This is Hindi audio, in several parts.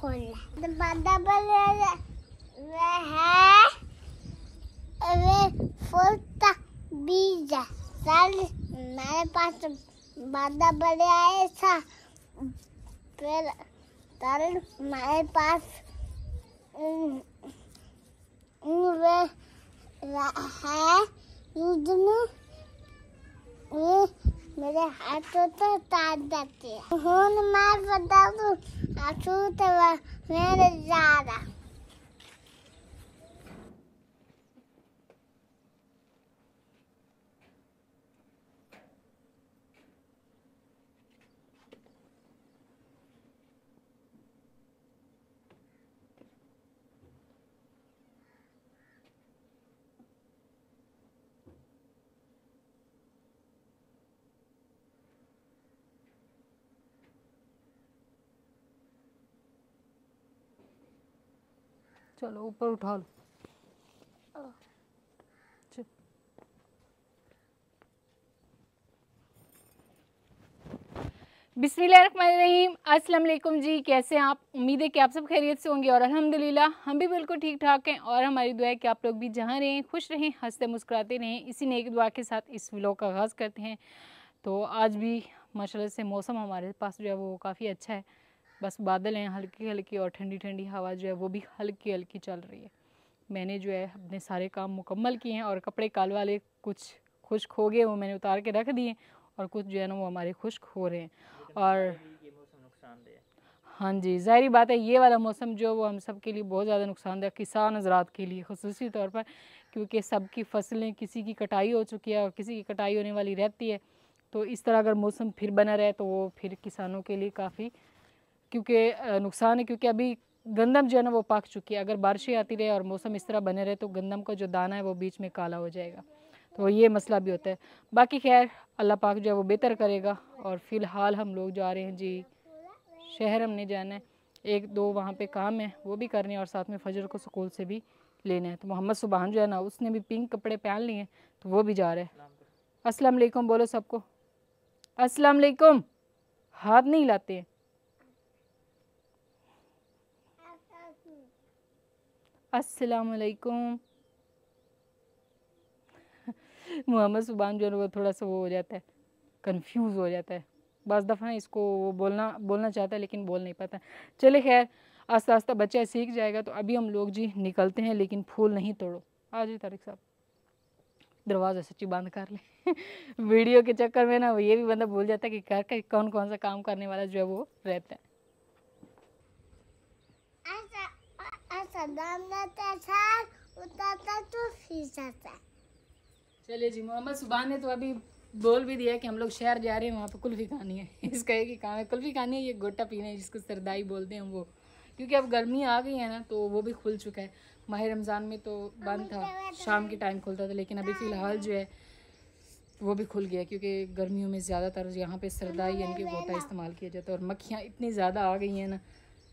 बड़ा बड़ा वे है वे फुल्ला बीज सर मेरे पास बड़ा बड़ा है सा फिर तर मेरे पास वे है दूध में मेरे हाथों तो तार जाती है। हूँ मैं बता दूँ हाथों तो मेरे जा चलो, ऊपर उठा लो। बिस्मिल्लाहिर्रहमानिर्रहीम अस्सलाम वालेकुम जी, कैसे हैं आप? उम्मीद है कि आप सब खैरियत से होंगे और अल्हम्दुलिल्लाह, हम भी बिल्कुल ठीक ठाक हैं और हमारी दुआ है कि आप लोग भी जहाँ रहें, खुश रहें, हँसते मुस्कुराते रहें। इसी नेक दुआ के साथ इस व्लॉग का आगाज़ करते हैं। तो आज भी माशाल्लाह से मौसम हमारे पास जो है वो काफ़ी अच्छा है। बस बादल हैं हल्की हल्की और ठंडी ठंडी हवा जो है वो भी हल्की हल्की चल रही है। मैंने जो है अपने सारे काम मुकम्मल किए हैं और कपड़े काल वाले कुछ खुश्क हो गए वो मैंने उतार के रख दिए और कुछ जो है ना वो हमारे खुश्क हो रहे हैं। और हाँ जी ज़ाहरी बात है ये वाला मौसम जो वो हम सब के लिए बहुत ज़्यादा नुकसानदेह किसान हजरात के लिए खसूसी तौर पर क्योंकि सबकी फ़सलें किसी की कटाई हो चुकी है और किसी की कटाई होने वाली रहती है। तो इस तरह अगर मौसम फिर बना रहे तो वो फिर किसानों के लिए काफ़ी क्योंकि नुकसान है क्योंकि अभी गंदम जो है ना वो पक चुकी है। अगर बारिशें आती रहे और मौसम इस तरह बने रहे तो गंदम का जो दाना है वो बीच में काला हो जाएगा। तो ये मसला भी होता है। बाकी खैर, अल्लाह पाक जो है वो बेहतर करेगा और फ़िलहाल हम लोग जा रहे हैं जी, शहर हमने जाना है। एक, दो वहाँ पे काम है, वो भी करने और साथ में फजर को स्कूल से भी लेना है। तो मोहम्मद सुबहान जो है ना, उसने भी पिंक कपड़े पहन लिए हैं तो वो भी जा रहा है। अस्सलाम वालेकुम, बोलो सबको। अस्सलाम वालेकुम। हाथ नहीं लाते हैं अस्सलाम वालेकुम मोहम्मद सुबान जो है वो थोड़ा सा वो हो जाता है कंफ्यूज हो जाता है। बस दफ़ा इसको वो बोलना बोलना चाहता है, लेकिन बोल नहीं पाता। चले खैर आस्ता आस्ता बच्चा सीख जाएगा तो अभी हम लोग जी निकलते हैं, लेकिन फूल नहीं तोड़ो। आ जाइए तारिक साहब। दरवाज़ा सच्ची बंद कर ले। वीडियो के चक्कर में ना ये भी बंदा भूल जाता है कि घर का कौन कौन सा काम करने वाला जो है वो रहता है। उतारता तो चलिए जी, मोहम्मद सुबह ने तो अभी बोल भी दिया कि हम लोग शहर जा रहे हैं, वहाँ पे कुल्फ़ी खानी है। इसका एक ही काम है, कुल्फ़ी खानी है, ये गोटा पीना है, जिसको सरदाई बोलते हैं वो। क्योंकि अब गर्मी आ गई है ना तो वो भी खुल चुका है। माह रमज़ान में तो बंद था, शाम के टाइम खुलता था, लेकिन अभी फ़िलहाल जो है, वो भी खुल गया क्योंकि गर्मियों में ज़्यादातर यहाँ पे सरदाई यानी कि गोटा इस्तेमाल किया जाता है, और मक्खियाँ इतनी ज़्यादा आ गई हैं ना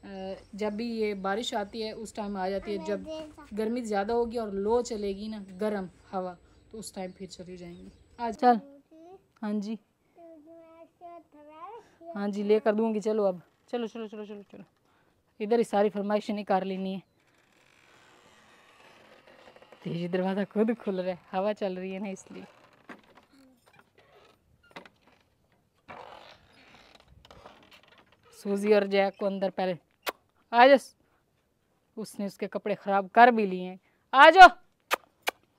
जब भी ये बारिश आती है उस टाइम आ जाती है जब गर्मी ज़्यादा होगी और लो चलेगी ना गर्म हवा तो उस टाइम फिर चली जाएँगी। आज चल। हाँ जी। हाँ जी ले कर दूँगी चलो अब। चलो चलो चलो चलो चलो। इधर ही सारी फरमाइश नहीं कर लेनी है। तेज़ी दरवाज़ा खुद खुल रहा है हवा चल रही है ना इसलिए। सूजी और जैक को अंदर पहले आ जा। उसने उसके कपड़े खराब कर भी लिए हैं। आ जाओ।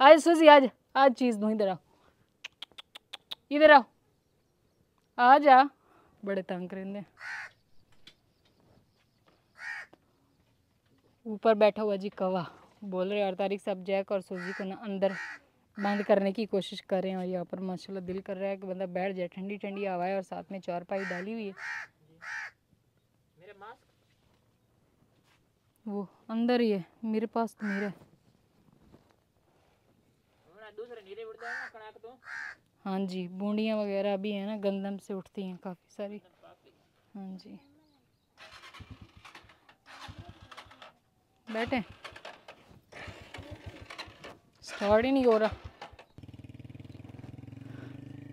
आज सूजी आज आज चीज़ दूँ, इधर आओ। इधर आओ। आ जा। बड़े तंग करेंगे ऊपर बैठा हुआ जी कवा। बोल रहे और तारिक साहब जैक और सूजी को ना अंदर बंद करने की कोशिश कर रहे हैं और यहाँ पर माशाल्लाह दिल कर रहा है कि बंदा बैठ जाए। ठंडी ठंडी हवा है और साथ में चारपाई डाली हुई है। वो अंदर ही है मेरे पास तो मेरा है हाँ जी बूंदियाँ वगैरह भी हैं ना गंदम से उठती हैं काफ़ी सारी। हाँ जी। बैठे। स्टार्ट ही नहीं हो रहा।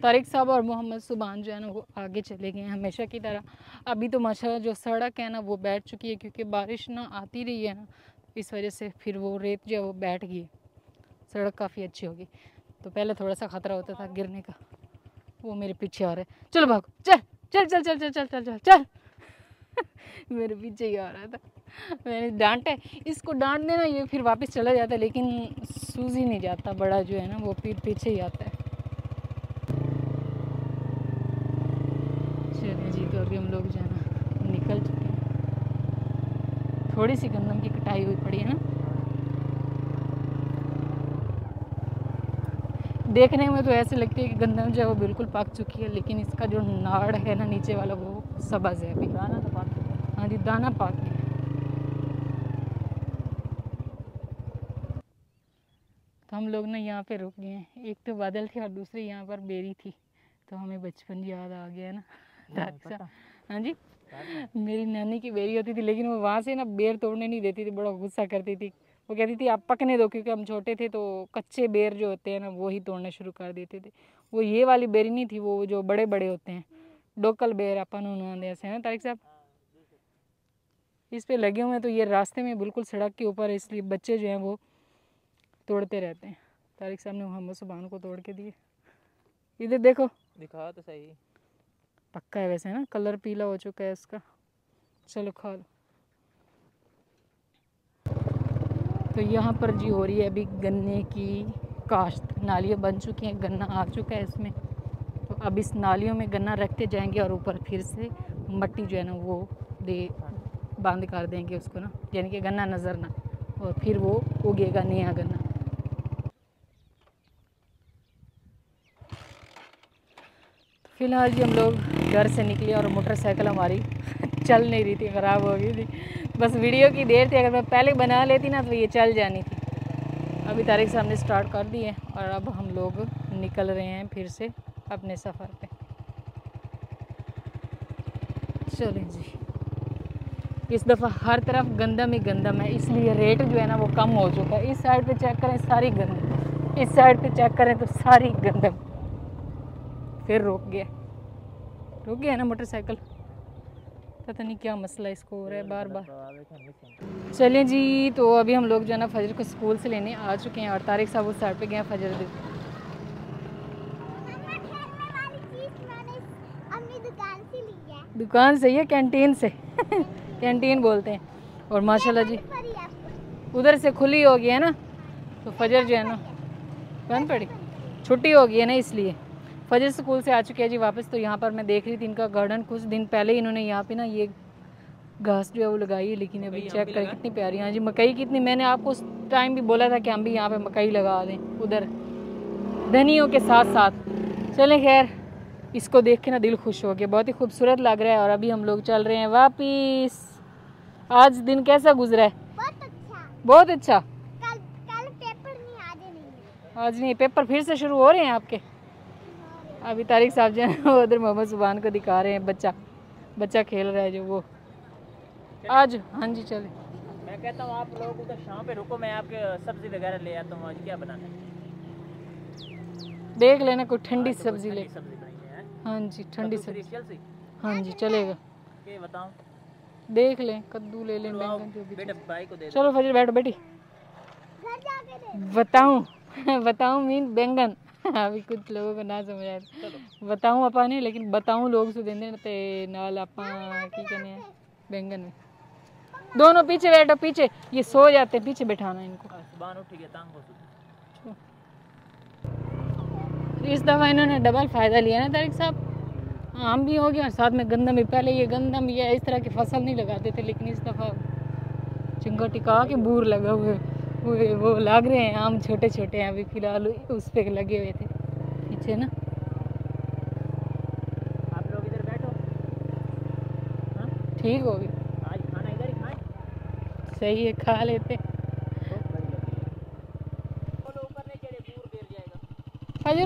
तारिक साहब और मोहम्मद सुबहान जो है ना, वो आगे चले गए हैं हमेशा की तरह। अभी तो माशाल्लाह जो सड़क है ना, वो बैठ चुकी है क्योंकि बारिश ना आती रही है ना, इस वजह से फिर वो रेत जो है वो बैठ गई सड़क काफ़ी अच्छी होगी तो पहले थोड़ा सा ख़तरा होता था गिरने का, वो मेरे पीछे आ रहा है। चलो भागो, चल चल चल चल चल चल चल चल चल। मेरे पीछे ही आ रहा था। मैंने डांटा, इसको डांट देना ये फिर वापस चला जाता है, लेकिन सूझ ही नहीं जाता, बड़ा जो है ना, वो फिर पीछे ही आता है चलिए जी तो अभी हम लोग जो है ना निकल चुके हैं थोड़ी सी गंदम की कटाई हुई पड़ी है ना। देखने में तो ऐसे लगती है कि गंदम जो है वो बिल्कुल पक चुकी है लेकिन इसका जो नाड़ है ना नीचे वाला वो सबज है अभी। दाना तो पाक हाँ जी दाना पाक गया। तो हम लोग ना यहाँ पे रुक गए हैं। एक तो बादल थे और दूसरी यहाँ पर बेरी थी। तो हमें बचपन याद आ गया ना। दादी हाँ जी। मेरी नानी की बेरी होती थी, लेकिन वो वहाँ से ना बेर तोड़ने नहीं देती थी, बड़ा गुस्सा करती थी। वो कहती थी, आप पकने दो, क्योंकि हम छोटे थे तो कच्चे बेर जो होते हैं ना, वो ही तोड़ना शुरू कर देते थे। वो ये वाली बेरी नहीं थी, वो जो बड़े बड़े होते हैं डोकल बेर अपन उन्होंने ऐसे, है ना तारिक साहब? इस पे लगे हुए हैं तो ये रास्ते में बिल्कुल सड़क के ऊपर इसलिए बच्चे जो हैं वो तोड़ते रहते हैं। तारिक साहब ने मोहम्मद सुबहान को तोड़ के दिए। इधर देखो। दिखा तो सही। पक्का है वैसे ना? कलर पीला हो चुका है इसका। चलो खा लो। तो यहाँ पर जी हो रही है अभी गन्ने की काश्त। नालियाँ बन चुकी हैं, गन्ना आ चुका है इसमें। तो अब इस नालियों में गन्ना रखते जाएँगे और ऊपर फिर से मट्टी जो है ना, वो दे, बाँध कर देंगे उसको ना। यानी कि गन्ना नज़र ना, और फिर वो उगेगा नया गन्ना। फ़िलहाल जी हम लोग घर से निकली और मोटरसाइकिल हमारी चल नहीं रही थी, ख़राब हो गई थी। बस वीडियो की देर थी, अगर मैं पहले बना लेती ना तो ये चल जानी थी। अभी तारीख साहब ने स्टार्ट कर दी है और अब हम लोग निकल रहे हैं फिर से अपने सफ़र पे। चलें जी। इस दफ़ा हर तरफ़ गंदम ही गंदम है, इसलिए रेट जो है ना वो कम हो चुका है। इस साइड पे चेक करें, सारी गंदम। इस साइड पे चेक करें तो सारी गंदम। फिर रोक गया। रुक गया ना मोटरसाइकिल? पता नहीं क्या मसला इसको हो रहा है बार बार। चलिए जी तो अभी हम लोग जो है ना फजर को स्कूल से लेने आ चुके हैं और तारिक साहब उस साइड पे गए हैं फजर दे। दुकान से है कैंटीन से? कैंटीन बोलते हैं। और माशाल्लाह जी, उधर से खुली हो गई है ना? तो फजर जो है ना, बंद पड़ी। छुट्टी हो गई है ना, इसलिए। फजर स्कूल से आ चुके हैं जी वापस तो यहाँ पर मैं देख रही थी इनका गार्डन कुछ दिन पहले इन्होंने यहाँ पे ना ये घास जो है वो लगाई है लेकिन अभी चेक करें कितनी प्यारी हाँ। जी मकई कितनी मैंने आपको उस टाइम भी बोला था कि हम भी यहाँ पे मकई लगा दें उधर। धनियों के साथ साथ। चलें खैर इसको देख के ना दिल खुश हो गया बहुत ही खूबसूरत लग रहा है और अभी हम लोग चल रहे हैं वापिस। आज दिन कैसा गुजरा है? बहुत अच्छा। बहुत अच्छा। कल कल पेपर नहीं आज नहीं। आज नहीं पेपर फिर से शुरू हो रहे हैं आपके? अभी तारिक साहब जो है वो उधर मोहम्मद सुबहान को दिखा रहे हैं बच्चा बच्चा खेल रहा है जो वो। आज हाँ जी चले। मैं कहता हूँ आप लोग उधर शाम पे रुको मैं आपके सब्ज़ी वगैरह ले आता हूँ आज क्या बनाना है? देख लेना कोई ठंडी आज तो सब्ज़ी ले। है? हाँ जी ठंडी सब्ज़ी। हाँ जी चलेगा। के बताऊँ देख लें कद्दू ले लें चलो बैंगन जो भी बेटे भाई को दे चलो फजर बैठो बेटी। घर जाके दे। बताऊँ बताऊँ मीन बैंगन। अभी कुछ लोगों को ना समझ आया बताऊँ आप नहीं लेकिन बताऊँ लोग सुधेंद्र ते नाल आप की कहने बैंगन में। दोनों पीछे बैठो पीछे। ये सो जाते हैं पीछे बैठाना इनको। इस दफ़ा इन्होंने डबल फ़ायदा लिया ना तारिक साहब। आम भी हो गया और साथ में गंदम भी। पहले ये गंदम ये इस तरह की फ़सल नहीं लगाते थे लेकिन इस दफ़ा चिंगा टिका के बूर लगा हुए वो वो लग रहे हैं आम छोटे छोटे हैं अभी फ़िलहाल उस पर लगे हुए थे पीछे ना। आप लोग इधर बैठो। हाँ? ठीक हो आज खाना इधर ही खाएँ। सही है खा लेते। है।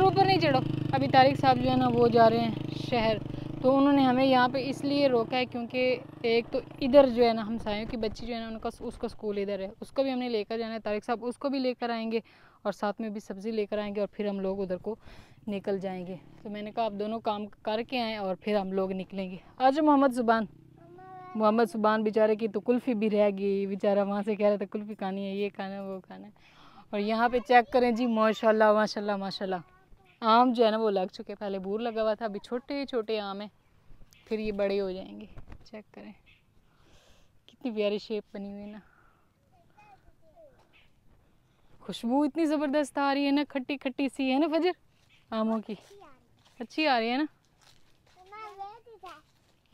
ऊपर नहीं चढ़ो। अभी तारिक साहब जो है ना वो जा रहे हैं शहर। तो उन्होंने हमें यहाँ पे इसलिए रोका है क्योंकि एक तो इधर जो है ना, हम सायों की बच्ची जो है ना, उनका उसका स्कूल इधर है। उसको भी हमने लेकर जाना है। तारिक साहब उसको भी लेकर आएँगे और साथ में भी सब्ज़ी लेकर आएँगे और फिर हम लोग उधर को निकल जाएँगे। तो मैंने कहा, आप दोनों काम करके आएँ और फिर हम लोग निकलेंगे। आज मोहम्मद ज़ुबान। मोहम्मद सुबान बेचारे की तो कुल्फ़ी भी रह गई। बेचारा वहाँ से कह रहा था, कुल्फ़ी खानी है, ये खाना है, वो खाना है। और यहाँ पे चेक करें जी, माशाल्लाह माशाल्लाह माशाल्लाह। आम जो है ना वो लग चुके पहले बूर लगा हुआ था अभी छोटे छोटे आम हैं। फिर ये बड़े हो जाएँगे। चेक करें। कितनी प्यारी शेप बनी हुई है ना। खुशबू इतनी ज़बरदस्त आ रही है ना खट्टी खट्टी सी है ना फजर? आमों की। अच्छी आ रही है ना?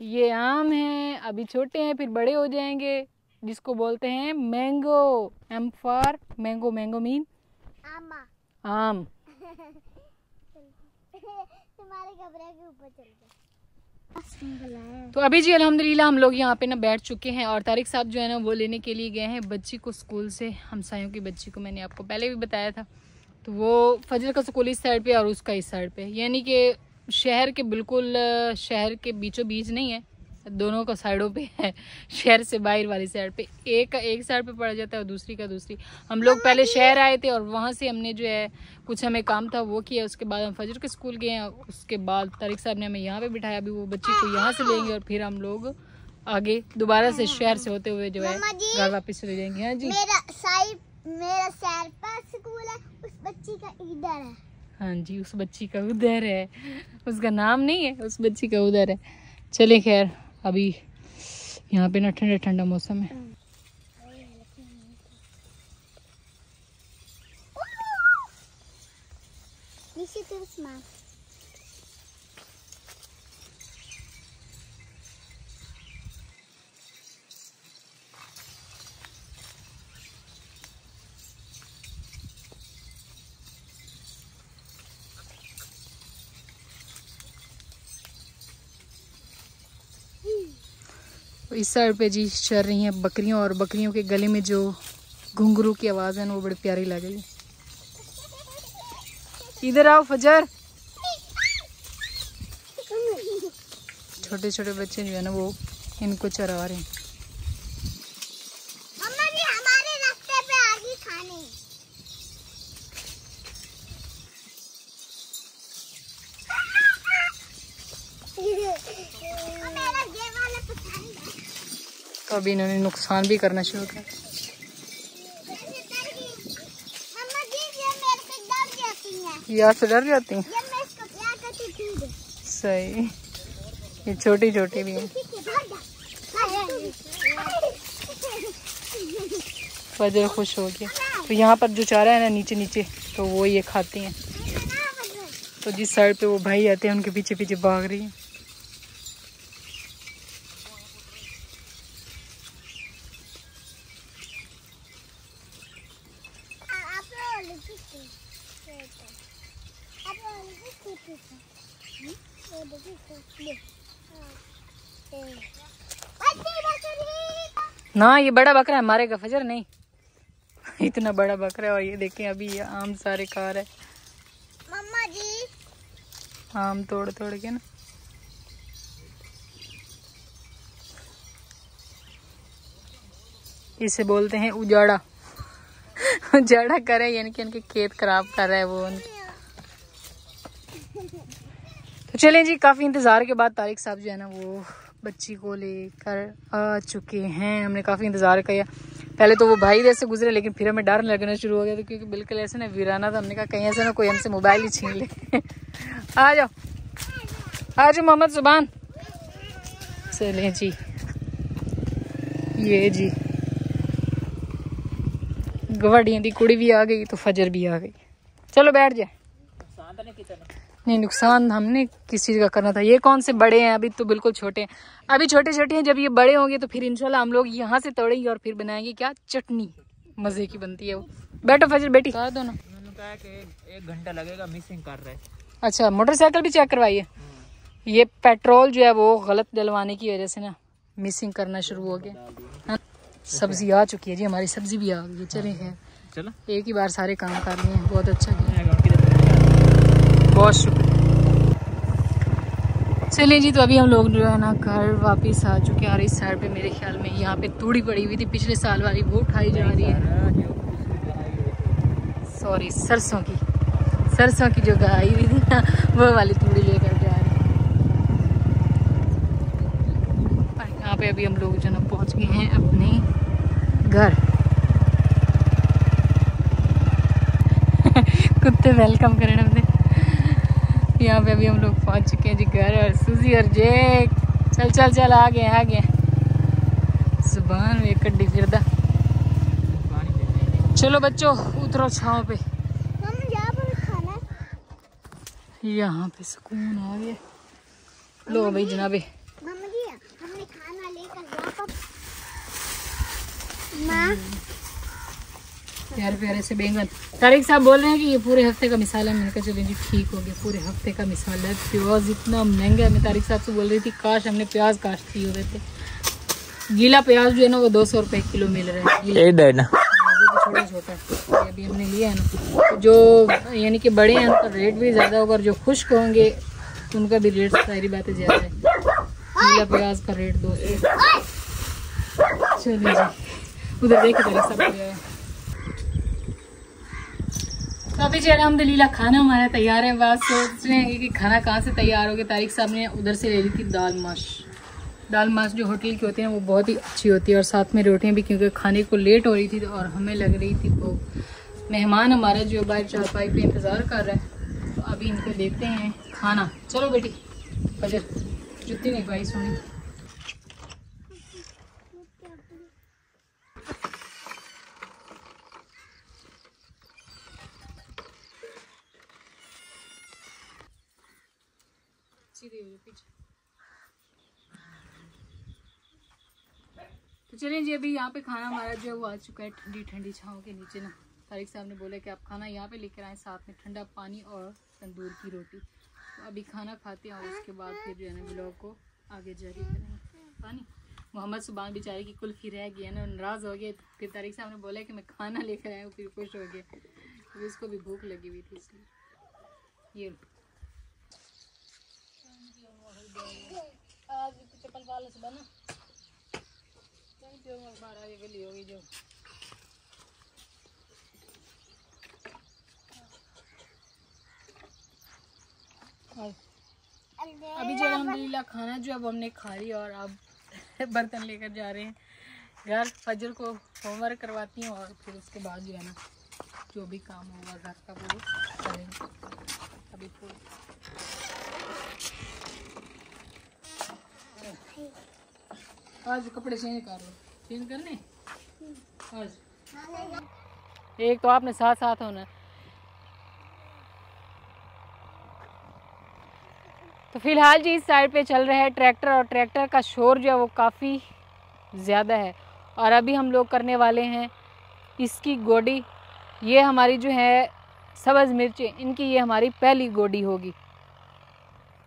ये आम हैं अभी छोटे हैं फिर बड़े हो जाएँगे। जिसको बोलते हैं mango M for mango mango mean आम। तो अभी जी अलहमदिल्ला हम लोग यहाँ पे ना बैठ चुके हैं और तारिक साहब जो है ना, वो लेने के लिए गए हैं बच्ची को स्कूल से, हमसायों की बच्ची को मैंने आपको पहले भी बताया था। तो वो फजर का स्कूल इस साइड पे और उसका इस साइड पे यानी कि शहर के बिल्कुल शहर के बीचों बीच नहीं है। दोनों का साइडों पे है शहर से बाहर वाली साइड पे। एक का एक साइड पे पड़ जाता है और दूसरी का दूसरी। हम लोग पहले शहर आए थे और वहाँ से हमने जो है कुछ हमें काम था वो किया उसके बाद हम फजर के स्कूल गए हैं उसके बाद तारिक साहब ने हमें यहाँ पे बिठाया अभी वो बच्ची को यहाँ से लेंगे और फिर हम लोग आगे दोबारा से शहर से होते हुए जो है घर वापस चले जाएँगे। हाँ जी। मेरा साई मेरा सैर पर स्कूल है उस बच्ची का इधर है। हाँ जी उस बच्ची का उधर है। उसका नाम नहीं है उस बच्ची का उधर है। चले खैर अभी यहाँ पे ना ठंडा ठंडा मौसम है। तो इस साइड पे जी चल रही हैं बकरियों और बकरियों के गले में जो घुंघरू की आवाज़ है ना, वो बड़ी प्यारी लग रही है। इधर आओ फजर। छोटे छोटे बच्चे जो है ना, वो इनको चरा रहे हैं मम्मा जी हमारे रास्ते पे आ गई खाने मेरा ये वाला पसंद है तो अभी इन्होंने नुकसान भी करना शुरू कर मम्मा जी ये मेरे पे डर जाती हैं से डर जाती हैं। क्या सही। ये छोटी छोटी भी हैं। फजर खुश हो गया। तो यहाँ पर जो चारा है ना नीचे नीचे तो वो ये खाती हैं। तो जिस साइड पे वो भाई आते हैं, उनके पीछे पीछे भाग रही हैं। ना ये बड़ा बकरा है मारेगा फजर नहीं। इतना बड़ा बकरा है और ये देखें अभी ये आम सारे खा रहा है। मम्मा जी। आम तोड़ तोड़ के ना। इसे बोलते हैं उजाड़ा। उजाड़ा करे यानी कि उनके खेत खराब कर रहा है वो। उनके तो चलें जी, काफ़ी इंतज़ार के बाद तारिक साहब जो है ना, वो बच्ची को लेकर आ चुके हैं। हमने काफ़ी इंतज़ार किया। पहले तो वो भाई इधर से गुजरे, लेकिन फिर हमें डर लगना शुरू हो गया था, क्योंकि बिल्कुल ऐसे ना वीराना था, हमने कहा कहीं ऐसे ना कोई हमसे मोबाइल ही छीन ले। आ जाओ। आ जाओ मोहम्मद ज़ुबान। चलें जी। ये जी। गवाडियाँ दी कुड़ी भी आ गई तो फजर भी आ गई। चलो बैठ जाए। नहीं नुकसान हमने किस चीज़ का करना था। ये कौन से बड़े हैं? अभी तो बिल्कुल छोटे हैं। अभी छोटे छोटे हैं। जब ये बड़े होंगे तो फिर इनशाला हम लोग यहाँ से तोड़ेंगे और फिर बनाएँगे क्या? चटनी। मज़े की बनती है वो। बैठो फजर बेटी। कहा दो ना। उन्होंने कहा कि एक घंटा लगेगा मिसिंग कर रहे अच्छा मोटरसाइकिल भी चेक करवाइए। ये पेट्रोल जो है वो गलत डलवाने की वजह से ना मिसिंग करना शुरू हो गया। हाँ, सब्ज़ी आ चुकी है जी हमारी सब्ज़ी भी आ गई है चले चलो। एक ही बार सारे काम कर लिए हैं बहुत अच्छा किया। बहुत शुक्रिया चलिए जी तो अभी हम लोग जो है ना घर वापस आ चुके हैं और इस साइड पे मेरे ख्याल में यहाँ पे तूड़ी पड़ी हुई थी। पिछले साल वाली वो उठाई जा रही है। सॉरी सरसों की। सरसों की जो गाई हुई थी ना, वो वाली तूड़ी लेकर जा रही है। यहाँ पे अभी हम लोग जो ना पहुँच गए हैं अपने घर। कुत्ते वेलकम करें अपने यहाँ पे अभी हम लोग पहुँच चुके हैं जी घर और सूजी और जेक। चल चल चल आ गए आ गए ज़ुबान में कड्डी फिरदा। चलो बच्चों उतरो छाँव पे। यहाँ पे सुकून आ गया। लो भाई जनाबे मम्मी जी हमने खाना लेकर यहाँ पर माँ प्यारे प्यारे से बैंगन। तारिक साहब बोल रहे हैं कि ये पूरे हफ़्ते का मिसाल है। मैंने कहा चलो जी ठीक हो गया पूरे हफ़्ते का मिसाल है। प्याज इतना महँगा है। मैं तारिक साहब से बोल रही थी काश हमने प्याज काश्त किए होते थे। गीला प्याज जो है ना वो दो सौ रुपये किलो मिल रहा है। भी छोटा छोटा है। ये अभी हमने लिया है ना। जो यानी कि बड़े हैं उनका रेट भी ज़्यादा होगा और जो खुश्क होंगे उनका भी रेट सारी बातें ज़्यादा है। गीला प्याज का रेट दो सौ। चलिए जी। उधर देखे तारिक साहब को आया तो अभी जी अलहमदिल्ला खाना हमारा तैयार है बस सोच रहे हैं कि खाना कहाँ से तैयार हो गया तारिक साहब ने उधर से ले ली थी दाल माश। दाल माश जो होटल की होती हैं, वो बहुत ही अच्छी होती है और साथ में रोटियाँ भी, क्योंकि खाने को लेट हो रही थी और हमें लग रही थी वो मेहमान हमारा जो बाहर चारपाई पे इंतज़ार कर रहा है तो अभी इनको देते हैं खाना। चलो बेटी फजर जुत्ती नहीं पाई सोनी। सीधे हो जाओ पीछे। तो चलिए जी, अभी यहाँ पे खाना हमारा जो है वो आ चुका है ठंडी ठंडी छाँव के नीचे ना। तारिक साहब ने बोला कि आप खाना यहाँ पे लेकर आए साथ में ठंडा पानी और तंदूर की रोटी। तो अभी खाना खाते हैं और उसके बाद फिर जो है ना ब्लॉग को आगे जारी करेंगे। पानी? मोहम्मद सुबान बेचारे की कुल्फी रह गई है ना, नाराज़ हो गए। फिर तारिक साहब ने बोला कि मैं खाना लेकर आया हूँ, फिर खुश हो गए। फिर उसको भी भूख लगी हुई थी इसलिए। ये। आज चप्पल बना जो बारह ये गली होगी जो अभी जो अलहमदिल्ला खाना जो अब हमने खा लिया और अब बर्तन लेकर जा रहे हैं। घर फजर को होमवर्क करवाती हूँ और फिर उसके बाद जो है ना, जो भी काम होगा, घर का वो करेंगे। अभी आज कपड़े चेंज कर लो। चेंज करने? आज। एक तो आपने साथ साथ होना। तो फ़िलहाल जी इस साइड पे चल रहा है ट्रैक्टर और ट्रैक्टर का शोर जो है वो काफ़ी ज़्यादा है। और अभी हम लोग करने वाले हैं इसकी गोडी। ये हमारी जो है सब्ज़ मिर्चें, इनकी ये हमारी पहली गोडी होगी।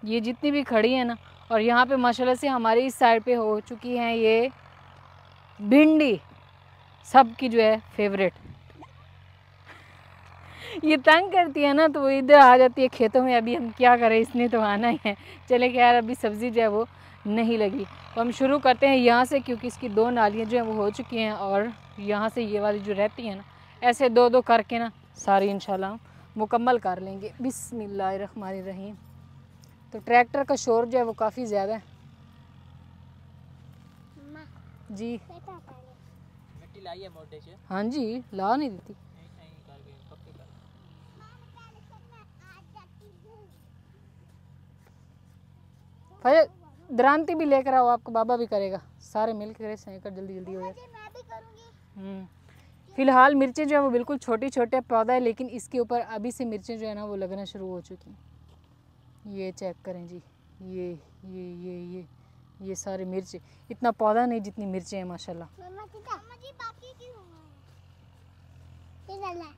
ये जितनी भी खड़ी है ना और यहाँ पे माशाल्लाह से हमारी इस साइड पे हो चुकी हैं ये भिंडी, सब की जो है फेवरेट ये तंग करती है ना तो वो इधर आ जाती है खेतों में, अभी हम क्या करें, इसने तो आना ही है। चले यार, अभी सब्ज़ी जो है वो नहीं लगी। तो हम शुरू करते हैं यहाँ से, क्योंकि इसकी दो नालियाँ जो हैं वो हो चुकी हैं, और यहाँ से ये वाली जो रहती है ना, ऐसे दो दो करके ना, सारी इंशाल्लाह मुकम्मल कर लेंगे। बिस्मिल्लाहिर्रहमानिर्रहीम। तो ट्रैक्टर का शोर जो है वो काफ़ी ज़्यादा है। जी। मिट्टी लाई है मोटे से? हाँ जी ला नहीं देती। नहीं नहीं कर गए पक्के कर। फिर द्रांति भी लेकर आओ आपको बाबा भी करेगा। सारे मिल के करे सैंकर जल्दी जल्दी हो जाए। जी मैं भी करूँगी। हम्म। फ़िलहाल मिर्चें जो है वो बिल्कुल छोटी छोटे पौधा है लेकिन इसके ऊपर अभी से मिर्चें जो है ना वो लगना शुरू हो चुकी हैं। ये चेक करें जी। ये ये ये ये ये सारे मिर्च। इतना पौधा नहीं जितनी मिर्चें हैं माशाल्लाह।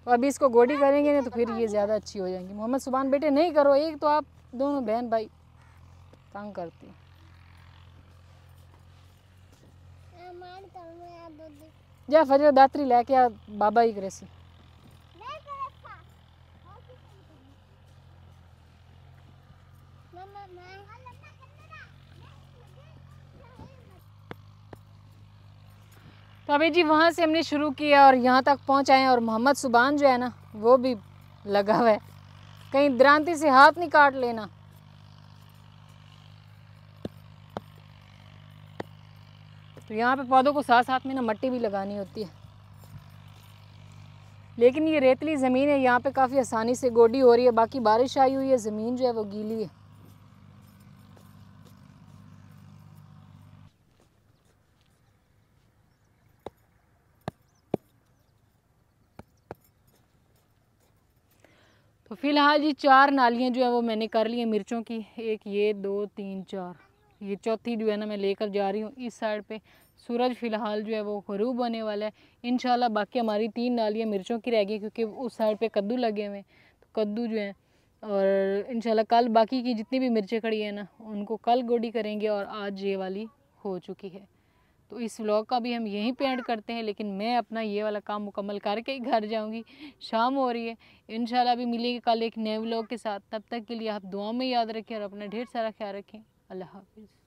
तो अभी इसको गोडी करेंगे ना तो फिर ये ज़्यादा अच्छी हो जाएँगी। मोहम्मद सुबान बेटे नहीं करो एक तो आप दोनों बहन भाई। तंग करती। हैं। जा फजर दात्री लेके आ बाबा ही करे तो अभी जी, वहाँ से हमने शुरू किया और यहाँ तक पहुँचाए और मोहम्मद सुबान जो है ना, वो भी लगा हुआ है। कहीं द्रांति से हाथ नहीं काट लेना। तो यहाँ पे पौधों को साथ साथ में ना मट्टी भी लगानी होती है। लेकिन ये रेतली ज़मीन है, यहाँ पे काफ़ी आसानी से गोडी हो रही है, बाकी बारिश आई हुई है, ज़मीन जो है वो गीली है। तो फ़िलहाल जी चार नालियाँ जो है वो मैंने कर ली हैं मिर्चों की। एक ये, दो, तीन, चार। ये चौथी जो है ना मैं लेकर जा रही हूँ इस साइड पे। सूरज फ़िलहाल जो है वो गरूब होने वाला है। इन बाकी हमारी तीन नालियाँ मिर्चों की रह गई क्योंकि उस साइड पे कद्दू लगे हुए हैं। तो कद्दू जो है और इन कल बाकी की जितनी भी मिर्चें खड़ी हैं ना, उनको कल गोडी करेंगे और आज ये वाली हो चुकी है। तो इस व्लॉग का भी हम यहीं पे एंड करते हैं, लेकिन मैं अपना ये वाला काम मुकम्मल करके ही घर जाऊँगी। शाम हो रही है इन भी मिलेंगे कल एक नए व्लॉग के साथ। तब तक के लिए आप दुआ में याद रखें और अपना ढेर सारा ख्याल रखें। अल्लाह हाफिज़।